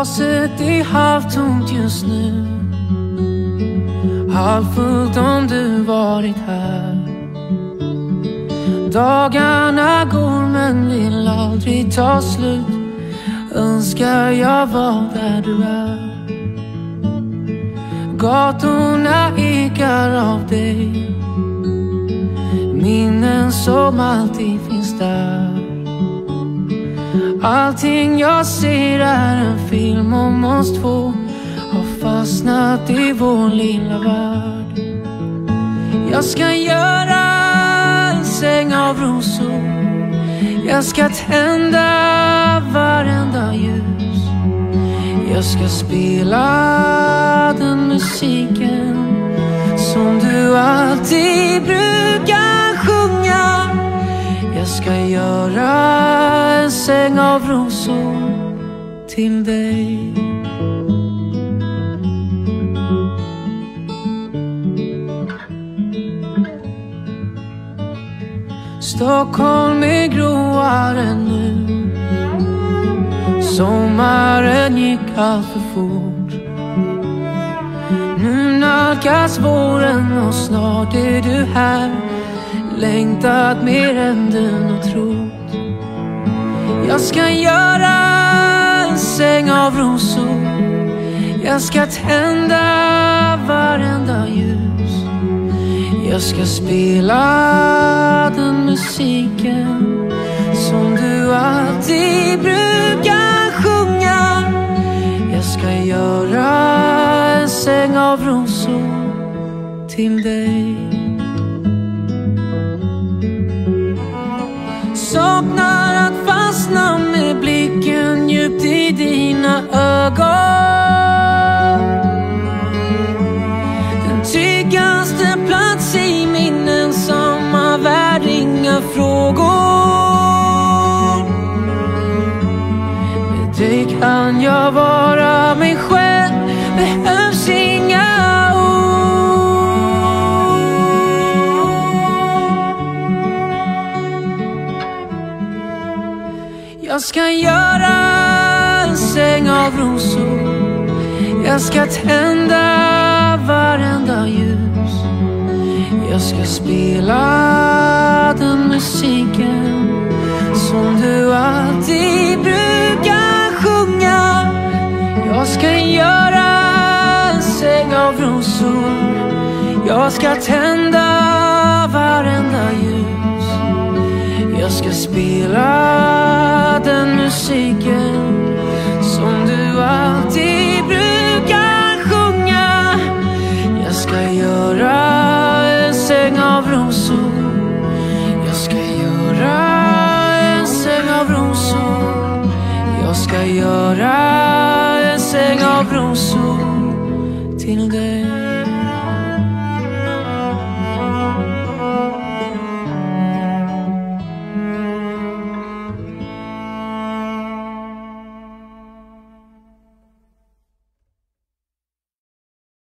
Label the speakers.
Speaker 1: glaset är halvtomt just nu. Halvfullt om du varit här. Dagarna går men vill aldrig ta slut. Önskar jag var där du är. Gatorna ekar av dig. Minnen som alltid finns där. Allting jag ser oss två Har fastnat i vår lilla värld. Jag ska göra en säng av rosor. Jag ska tända varenda ljus. Jag ska spela den musiken Som du alltid brukar sjunga. Jag ska göra en säng av rosor till dig. Stockholm är gråare nu. Sommaren gick allt för fort. Nu nalkas våren och snart är du här. Längtat mer än du nog trott. Jag ska göra en säng av rosor. Jag ska tända varenda ljus. Jag ska spela den musiken Som du alltid brukar sjunga. Jag ska göra en säng av rosor till dig. Saknar frågor. Med dig kan jag vara mig själv, behövs inga ord. Jag ska göra en säng av rosor. Jag ska tända varenda ljus. Jag ska spela den musiken Som du alltid brukar sjunga. Jag ska göra en säng av rosor. Jag ska tända varenda ljus. Jag ska spela den musiken. feel good.